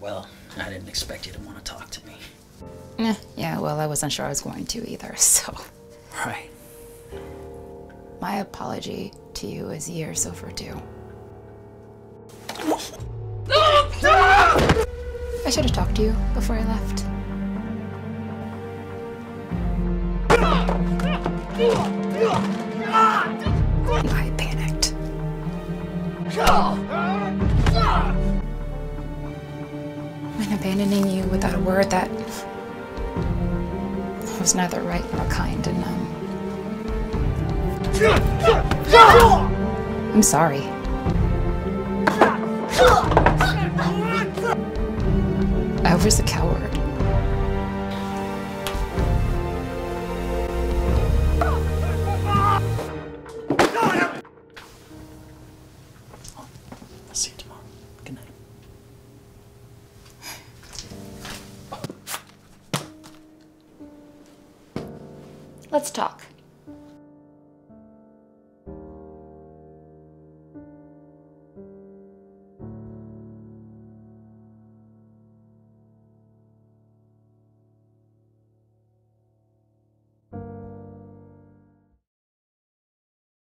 Well, I didn't expect you to want to talk to me. Eh, yeah, well, I wasn't sure I was going to either, so. Right. My apology to you is years overdue. I should have talked to you before I left. I panicked. And abandoning you without a word that was neither right nor kind and um I'm sorry. I was a coward. Let's talk.